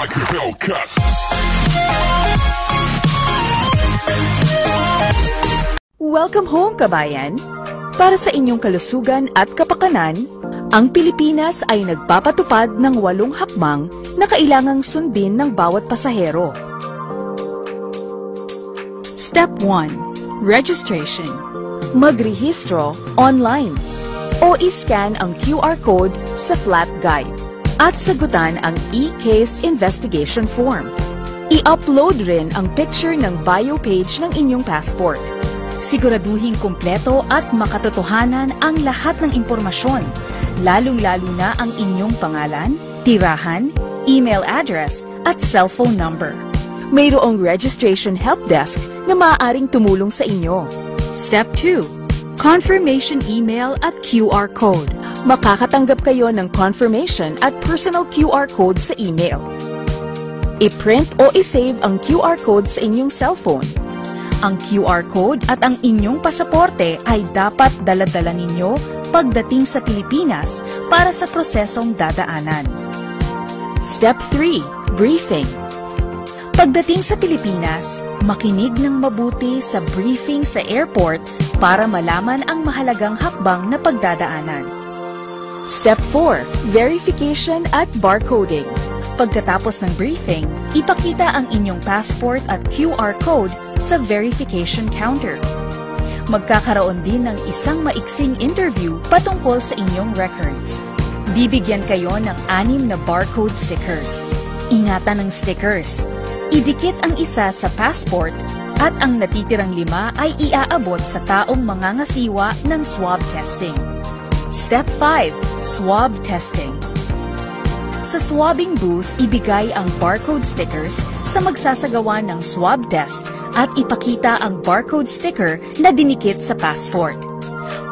like a bell cut. Welcome home, kabayan! Para sa inyong kalusugan at kapakanan, ang Pilipinas ay nagpapatupad ng walong hakbang na kailangang sundin ng bawat pasahero. Step 1. Registration. Magrehistro online o iscan ang QR code sa flat guide at sagutan ang e-case investigation form. I-upload rin ang picture ng bio page ng inyong passport. Siguraduhin kumpleto at makatotohanan ang lahat ng impormasyon, lalong-lalo na ang inyong pangalan, tirahan, email address, at cellphone number. Mayroong registration help desk na maaaring tumulong sa inyo. Step 2. Confirmation email at QR code. Makakatanggap kayo ng confirmation at personal QR code sa email. I-print o i-save ang QR code sa inyong cellphone. Ang QR code at ang inyong pasaporte ay dapat daladala ninyo pagdating sa Pilipinas para sa prosesong dadaanan. Step 3. Briefing. Pagdating sa Pilipinas, makinig ng mabuti sa briefing sa airport para malaman ang mahalagang hakbang na pagdadaanan. Step 4. Verification at barcoding. Pagkatapos ng briefing, ipakita ang inyong passport at QR code sa verification counter. Magkakaroon din ng isang maiksing interview patungkol sa inyong records. Bibigyan kayo ng anim na barcode stickers. Ingatan ng stickers. Idikit ang isa sa passport at ang natitirang lima ay iaabot sa taong mangangasiwa ng swab testing. Step 5. Swab testing. Sa swabbing booth, ibigay ang barcode stickers sa magsasagawa ng swab test at ipakita ang barcode sticker na dinikit sa passport.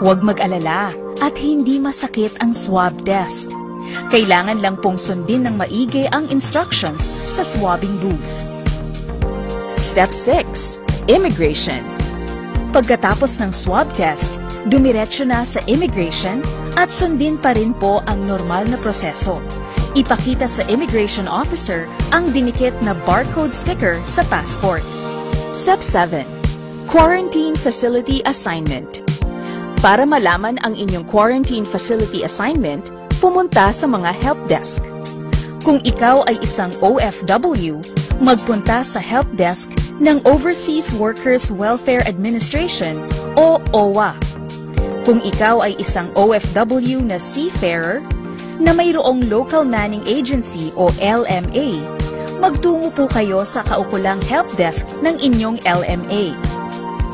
Huwag mag-alala at hindi masakit ang swab test. Kailangan lang pong sundin ng maigi ang instructions sa swabbing booth. Step 6. Immigration. Pagkatapos ng swab test, dumiretso na sa immigration at sundin pa rin po ang normal na proseso. Ipakita sa immigration officer ang dinikit na barcode sticker sa passport. Step 7. Quarantine Facility Assignment. Para malaman ang inyong quarantine facility assignment, pumunta sa mga help desk. Kung ikaw ay isang OFW, magpunta sa help desk ng Overseas Workers Welfare Administration o OWA. Kung ikaw ay isang OFW na seafarer na mayroong Local Manning Agency o LMA, magtungo po kayo sa kaukulang help desk ng inyong LMA.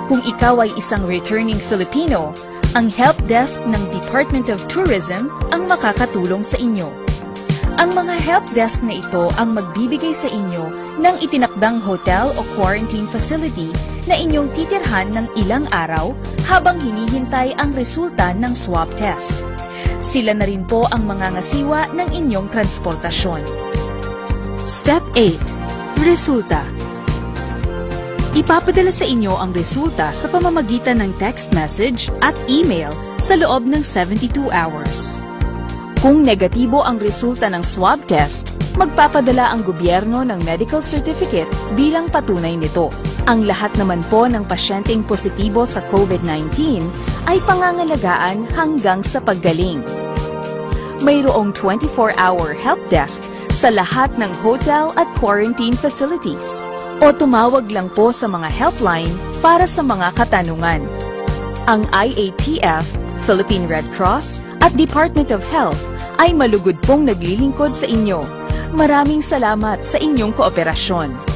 Kung ikaw ay isang returning Filipino, ang help desk ng Department of Tourism ang makakatulong sa inyo. Ang mga help desk na ito ang magbibigay sa inyo ng itinakdang hotel o quarantine facility na inyong titirhan ng ilang araw habang hinihintay ang resulta ng swab test. Sila na rin po ang mangangasiwa ng inyong transportasyon. Step 8. Resulta Ipapadala sa inyo ang resulta sa pamamagitan ng text message at email sa loob ng 72 hours. Kung negatibo ang resulta ng swab test, magpapadala ang gobyerno ng medical certificate bilang patunay nito. Ang lahat naman po ng pasyenteng positibo sa COVID-19 ay pangangalagaan hanggang sa paggaling. Mayroong 24-hour help desk sa lahat ng hotel at quarantine facilities o tumawag lang po sa mga helpline para sa mga katanungan. Ang IATF, Philippine Red Cross at Department of Health ay malugod pong naglilingkod sa inyo. Maraming salamat sa inyong kooperasyon.